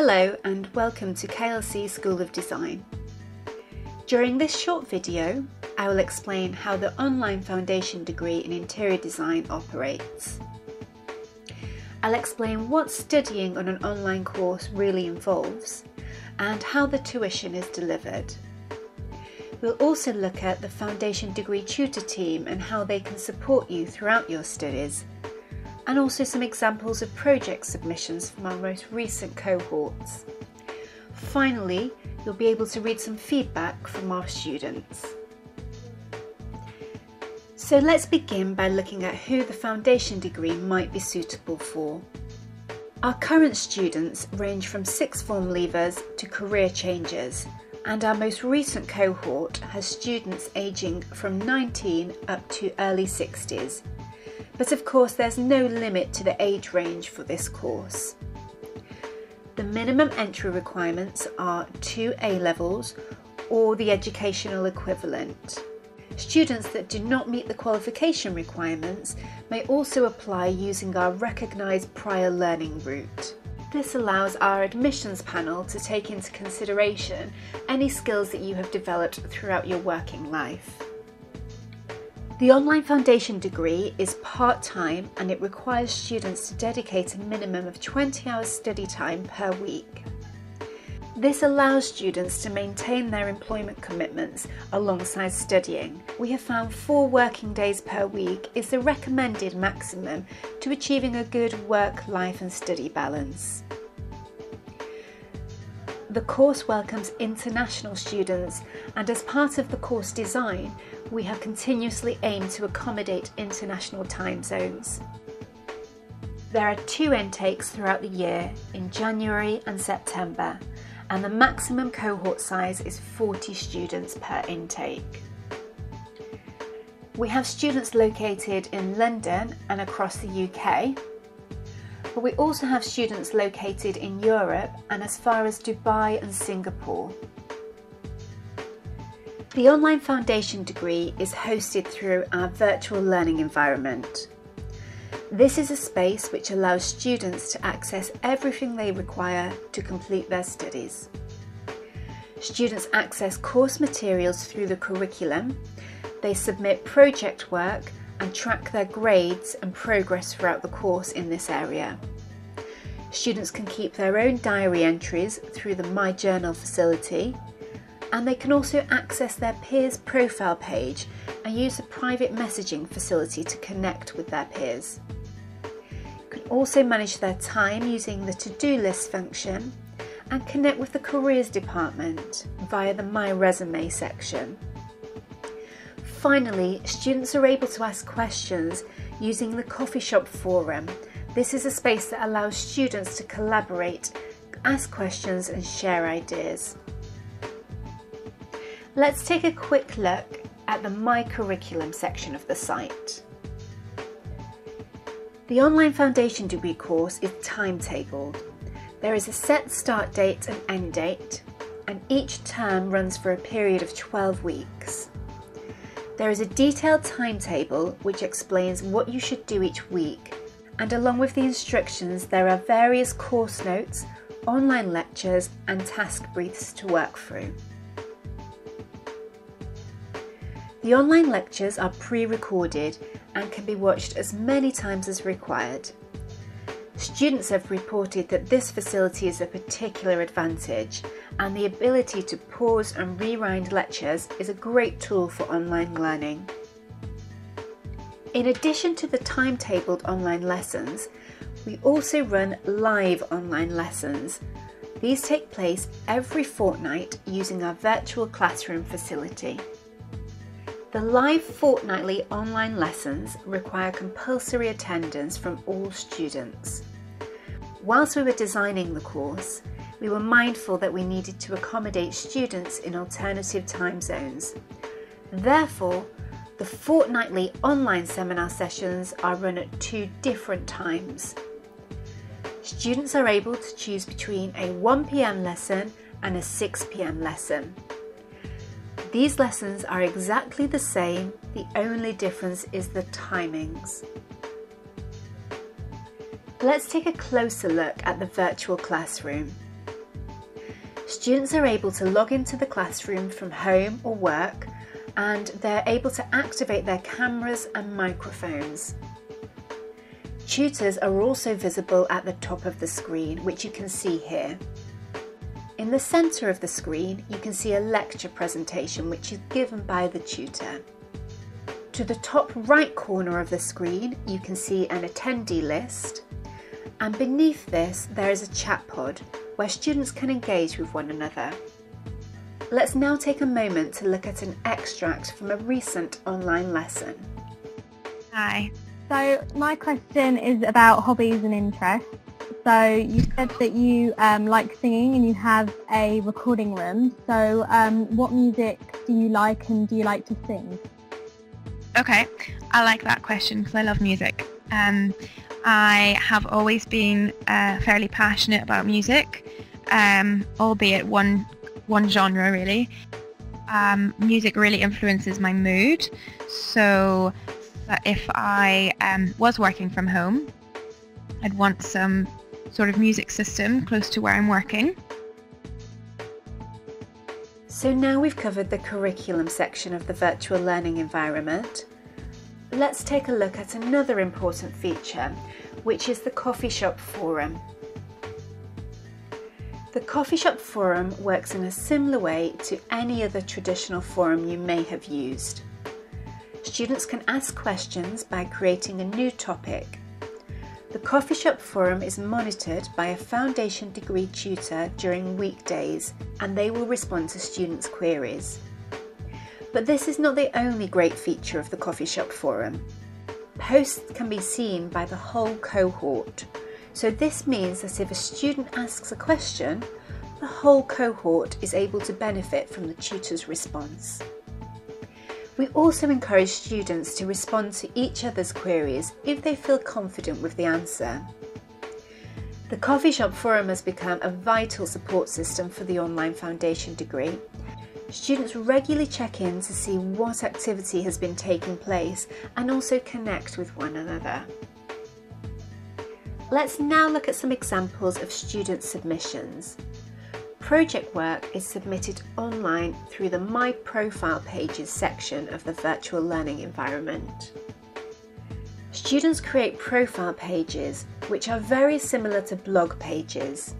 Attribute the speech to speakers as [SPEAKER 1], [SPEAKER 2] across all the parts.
[SPEAKER 1] Hello and welcome to KLC School of Design. During this short video, I will explain how the online foundation degree in interior design operates. I'll explain what studying on an online course really involves and how the tuition is delivered. We'll also look at the foundation degree tutor team and how they can support you throughout your studies and also some examples of project submissions from our most recent cohorts. Finally, you'll be able to read some feedback from our students. So let's begin by looking at who the foundation degree might be suitable for. Our current students range from sixth form leavers to career changers, and our most recent cohort has students aging from 19 up to early 60s, but of course there's no limit to the age range for this course. The minimum entry requirements are two A levels or the educational equivalent. Students that do not meet the qualification requirements may also apply using our recognised prior learning route. This allows our admissions panel to take into consideration any skills that you have developed throughout your working life. The online foundation degree is part-time and it requires students to dedicate a minimum of 20 hours study time per week. This allows students to maintain their employment commitments alongside studying. We have found four working days per week is the recommended maximum to achieving a good work, life and study balance. The course welcomes international students and as part of the course design, we have continuously aimed to accommodate international time zones. There are two intakes throughout the year in January and September and the maximum cohort size is 40 students per intake. We have students located in London and across the UK but we also have students located in Europe and as far as Dubai and Singapore. The online foundation degree is hosted through our virtual learning environment. This is a space which allows students to access everything they require to complete their studies. Students access course materials through the curriculum, they submit project work and track their grades and progress throughout the course in this area. Students can keep their own diary entries through the My Journal facility, and they can also access their peers' profile page and use the private messaging facility to connect with their peers. You can also manage their time using the to-do list function and connect with the careers department via the My Resume section. Finally, students are able to ask questions using the coffee shop forum. This is a space that allows students to collaborate, ask questions and share ideas. Let's take a quick look at the My Curriculum section of the site. The online foundation degree course is timetabled. There is a set start date and end date, and each term runs for a period of 12 weeks. There is a detailed timetable which explains what you should do each week, and along with the instructions, there are various course notes, online lectures, and task briefs to work through. The online lectures are pre recorded and can be watched as many times as required. Students have reported that this facility is a particular advantage and the ability to pause and rewind lectures is a great tool for online learning. In addition to the timetabled online lessons, we also run live online lessons. These take place every fortnight using our virtual classroom facility. The live fortnightly online lessons require compulsory attendance from all students. Whilst we were designing the course, we were mindful that we needed to accommodate students in alternative time zones. Therefore, the fortnightly online seminar sessions are run at two different times. Students are able to choose between a 1pm lesson and a 6pm lesson. These lessons are exactly the same, the only difference is the timings. Let's take a closer look at the virtual classroom. Students are able to log into the classroom from home or work and they're able to activate their cameras and microphones. Tutors are also visible at the top of the screen, which you can see here. In the centre of the screen, you can see a lecture presentation which is given by the tutor. To the top right corner of the screen, you can see an attendee list, and beneath this, there is a chat pod where students can engage with one another. Let's now take a moment to look at an extract from a recent online lesson.
[SPEAKER 2] Hi. So, my question is about hobbies and interests. So you said that you um, like singing and you have a recording room. So um, what music do you like and do you like to sing?
[SPEAKER 3] Okay, I like that question because I love music. Um, I have always been uh, fairly passionate about music, um, albeit one one genre really. Um, music really influences my mood. So if I um, was working from home, I'd want some sort of music system close to where I'm working.
[SPEAKER 1] So now we've covered the curriculum section of the virtual learning environment. Let's take a look at another important feature, which is the coffee shop forum. The coffee shop forum works in a similar way to any other traditional forum you may have used. Students can ask questions by creating a new topic the Coffee Shop Forum is monitored by a foundation degree tutor during weekdays and they will respond to students' queries. But this is not the only great feature of the Coffee Shop Forum. Posts can be seen by the whole cohort. So this means that if a student asks a question, the whole cohort is able to benefit from the tutor's response. We also encourage students to respond to each other's queries if they feel confident with the answer. The Coffee Shop Forum has become a vital support system for the online foundation degree. Students regularly check in to see what activity has been taking place and also connect with one another. Let's now look at some examples of student submissions. Project work is submitted online through the My Profile Pages section of the virtual learning environment. Students create profile pages which are very similar to blog pages.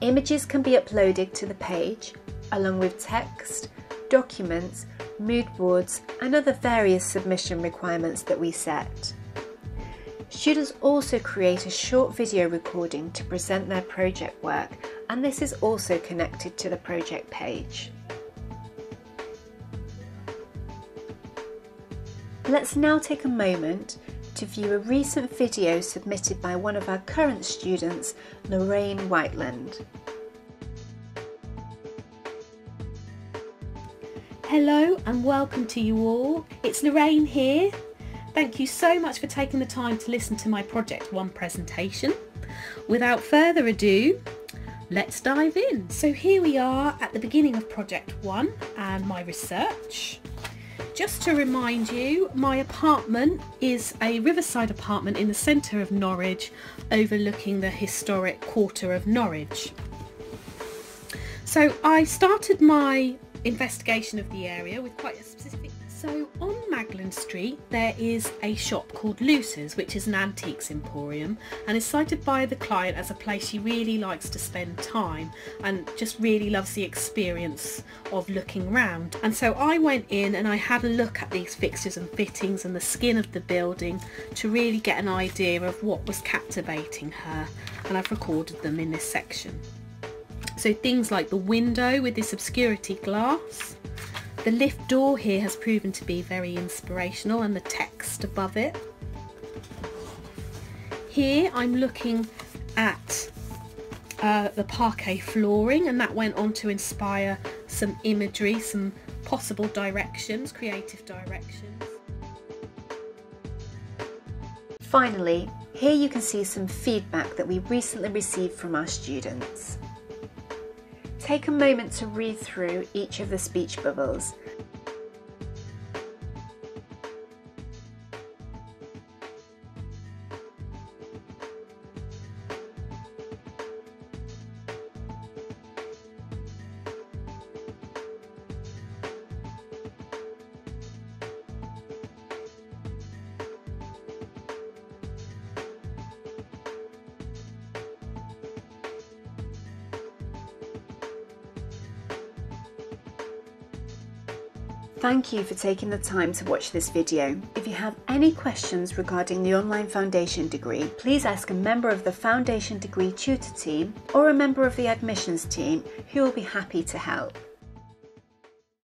[SPEAKER 1] Images can be uploaded to the page along with text, documents, mood boards and other various submission requirements that we set. Students also create a short video recording to present their project work and this is also connected to the project page. Let's now take a moment to view a recent video submitted by one of our current students, Lorraine Whiteland.
[SPEAKER 4] Hello and welcome to you all. It's Lorraine here. Thank you so much for taking the time to listen to my Project One presentation. Without further ado, let's dive in. So here we are at the beginning of Project One and my research. Just to remind you, my apartment is a riverside apartment in the centre of Norwich, overlooking the historic quarter of Norwich. So I started my investigation of the area with quite a specific so on Magdalen Street there is a shop called Loose's which is an antiques emporium and is cited by the client as a place she really likes to spend time and just really loves the experience of looking round. and so I went in and I had a look at these fixtures and fittings and the skin of the building to really get an idea of what was captivating her and I've recorded them in this section. So things like the window with this obscurity glass, the lift door here has proven to be very inspirational and the text above it. Here I'm looking at uh, the parquet flooring and that went on to inspire some imagery, some possible directions, creative directions.
[SPEAKER 1] Finally, here you can see some feedback that we recently received from our students. Take a moment to read through each of the speech bubbles. Thank you for taking the time to watch this video. If you have any questions regarding the online foundation degree, please ask a member of the foundation degree tutor team or a member of the admissions team who will be happy to help.